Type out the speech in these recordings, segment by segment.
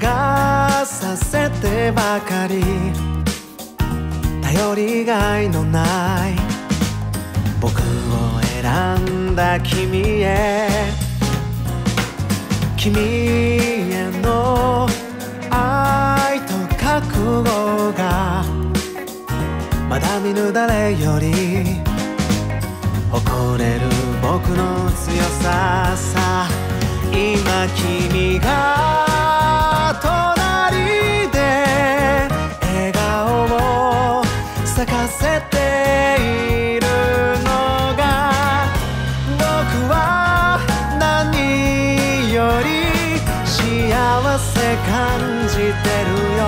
探させてばかり。頼りがいのない。僕を選んだ君へ。君への愛と覚悟が。まだ見ぬ誰より。誇れる僕の強ささ。今君が隣で笑顔を咲かせているのが僕は何より幸せ感じてるよ。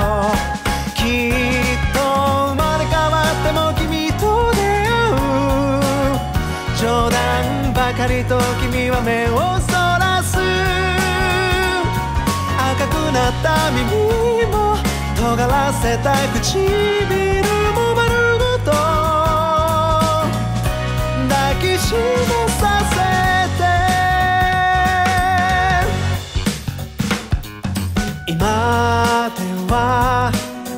きっと生まれ変わっても君と出会う。冗談ばかりと君は目をそなった耳も尖らせた唇も丸ごと。抱きしめさせて。今では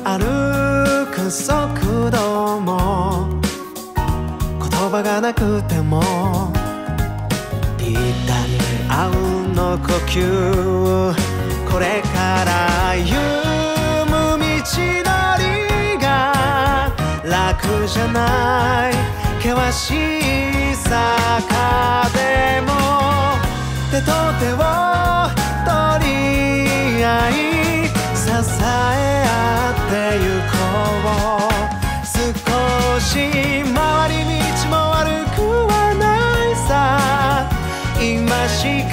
歩く速度も。言葉がなくても。ぴったり合うの呼吸。これから歩む道のりが楽じゃない険しい坂でも手と手を取り合い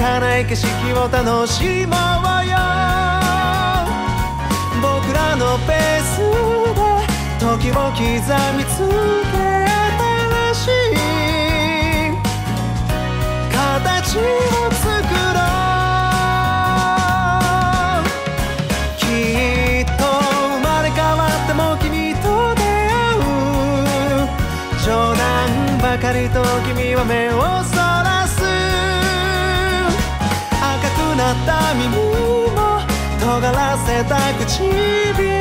かない景色を楽しもうよ僕らのペースで時を刻みつけ新しい形を作ろうきっと生まれ変わっても君と出会う冗談ばかりと君は目をそった耳も尖らせた唇